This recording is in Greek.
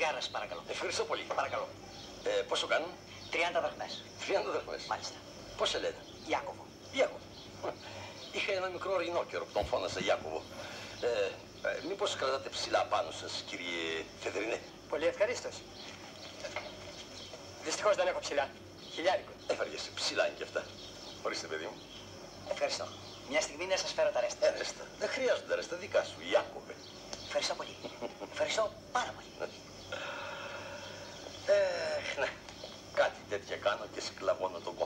τσιγάρας, παρακαλώ. Ευχαριστώ πολύ. Παρακαλώ. Ε, πόσο κάνουν; 30 δραχμές. 30 δραχμές. Μάλιστα. Πώς σε λένε; Ιάκωβο. Ιάκωβο. Είχα ένα μικρό ρινόκερο που τον φώνασα Ιάκωβο. Ε, ε, μήπως κρατάτε ψηλά πάνω σας, κύριε Φεδρινέ. Πολύ ευχαρίστως. Δυστυχώς δεν έχω ψηλά. Χιλιάρικο. Έφαργες, ψηλά είναι και αυτά. Ορίστε, παιδί μου. Ευχαριστώ. Μια στιγμή να σας φέρω τα ρέστα. Ε, ρέστα. Δεν χρειάζονται ρέστα δικά σου, Ιάκωβε. Ευχαριστώ πολύ. Ευχαριστώ πάρα πολύ. Ε, ναι. Κάτι τέτοια κάνω και σκλαβώνω τον κόσμο.